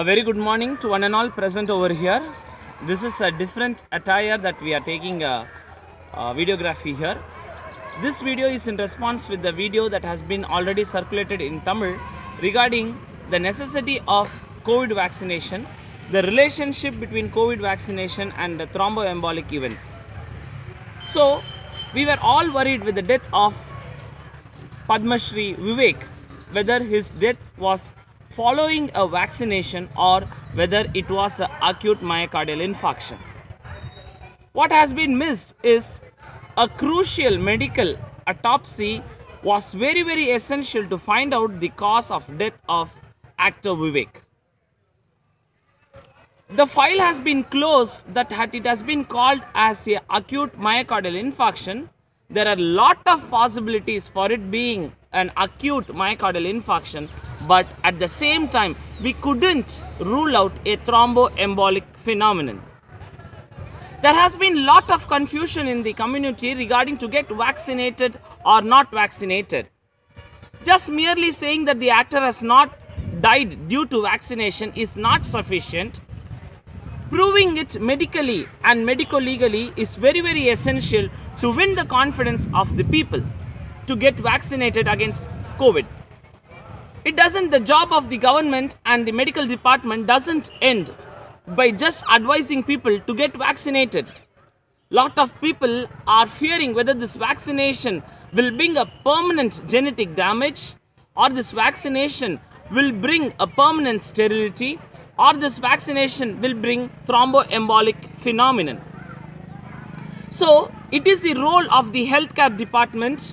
A very good morning to one and all present over here. This is a different attire that we are taking a, a videography here. This video is in response with the video that has been already circulated in Tamil regarding the necessity of COVID vaccination, the relationship between COVID vaccination and the thromboembolic events. So, we were all worried with the death of Padma Shri Vivek, whether his death was following a vaccination or whether it was an acute myocardial infarction. What has been missed is a crucial medical autopsy was very very essential to find out the cause of death of actor Vivek. The file has been closed that it has been called as a acute myocardial infarction. There are lot of possibilities for it being an acute myocardial infarction, but at the same time, we couldn't rule out a thromboembolic phenomenon. There has been lot of confusion in the community regarding to get vaccinated or not vaccinated. Just merely saying that the actor has not died due to vaccination is not sufficient. Proving it medically and medico legally is very, very essential to win the confidence of the people to get vaccinated against COVID. It doesn't, the job of the government and the medical department doesn't end by just advising people to get vaccinated. Lot of people are fearing whether this vaccination will bring a permanent genetic damage or this vaccination will bring a permanent sterility or this vaccination will bring thromboembolic phenomenon. So, it is the role of the healthcare department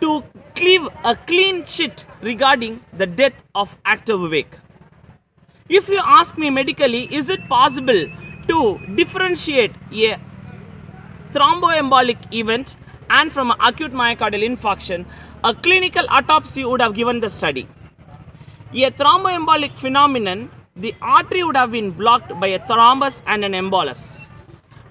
to cleave a clean sheet regarding the death of actor Vivek. If you ask me medically, is it possible to differentiate a thromboembolic event and from an acute myocardial infarction? A clinical autopsy would have given the study. A thromboembolic phenomenon, the artery would have been blocked by a thrombus and an embolus.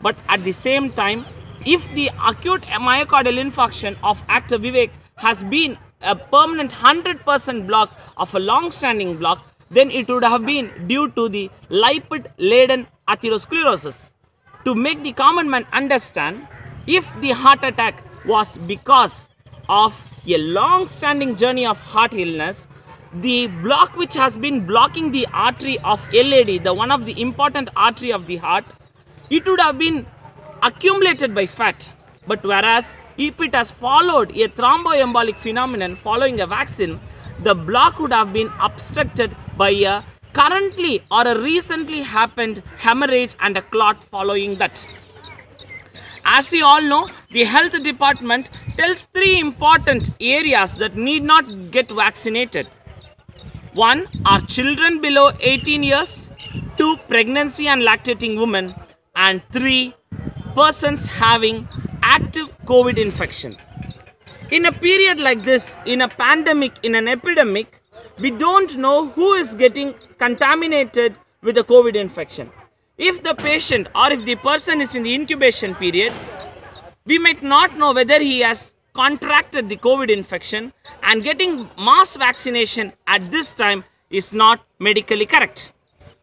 But at the same time, if the acute myocardial infarction of actor Vivek has been a permanent 100% block of a long-standing block, then it would have been due to the lipid-laden atherosclerosis. To make the common man understand, if the heart attack was because of a long-standing journey of heart illness, the block which has been blocking the artery of LAD, the one of the important artery of the heart, it would have been accumulated by fat. But whereas if it has followed a thromboembolic phenomenon following a vaccine, the block would have been obstructed by a currently or a recently happened hemorrhage and a clot following that. As you all know, the health department tells three important areas that need not get vaccinated. One are children below 18 years, two pregnancy and lactating women, and three persons having active COVID infection. In a period like this, in a pandemic, in an epidemic, we don't know who is getting contaminated with the COVID infection. If the patient or if the person is in the incubation period, we might not know whether he has contracted the COVID infection and getting mass vaccination at this time is not medically correct.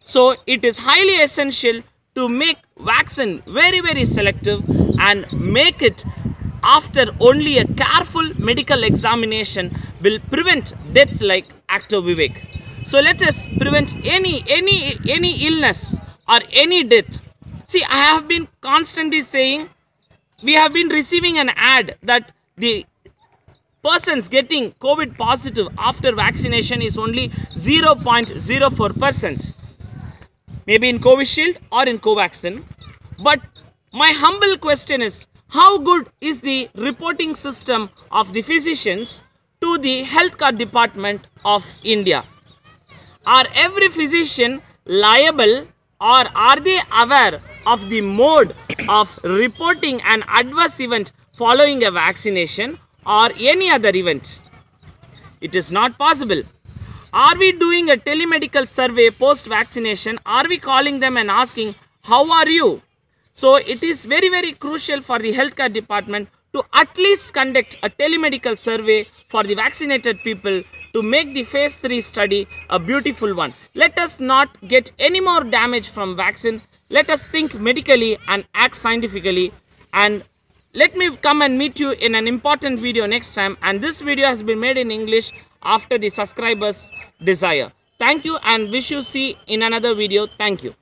So it is highly essential to make vaccine very very selective and make it after only a careful medical examination will prevent deaths like actor Vivek. So let us prevent any any any illness or any death. See, I have been constantly saying we have been receiving an ad that the persons getting COVID positive after vaccination is only 0.04%. Maybe in Covishield or in Covaxin. But my humble question is how good is the reporting system of the physicians to the healthcare department of India? Are every physician liable or are they aware of the mode of reporting an adverse event following a vaccination or any other event? It is not possible. Are we doing a telemedical survey post vaccination? Are we calling them and asking, How are you? So, it is very, very crucial for the healthcare department to at least conduct a telemedical survey for the vaccinated people to make the phase 3 study a beautiful one. Let us not get any more damage from vaccine. Let us think medically and act scientifically and let me come and meet you in an important video next time and this video has been made in English after the subscribers desire. Thank you and wish you see in another video. Thank you.